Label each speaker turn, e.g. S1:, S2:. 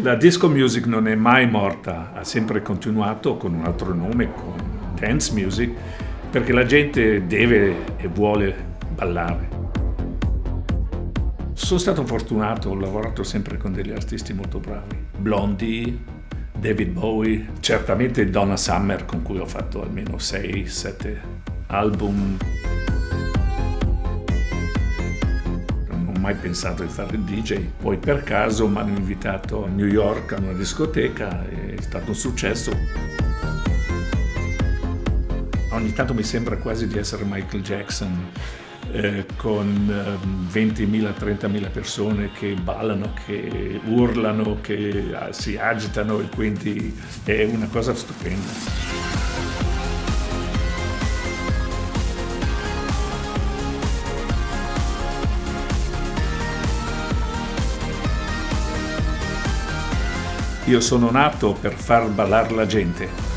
S1: La disco music non è mai morta, ha sempre continuato con un altro nome, con dance music, perché la gente deve e vuole ballare. Sono stato fortunato, ho lavorato sempre con degli artisti molto bravi. Blondie, David Bowie, certamente Donna Summer con cui ho fatto almeno 6-7 album. Mai pensato di fare il DJ, poi per caso mi hanno invitato a New York a una discoteca, è stato un successo. Ogni tanto mi sembra quasi di essere Michael Jackson, eh, con eh, 20.000, 30.000 persone che ballano, che urlano, che ah, si agitano e quindi è una cosa stupenda. Io sono nato per far ballare la gente.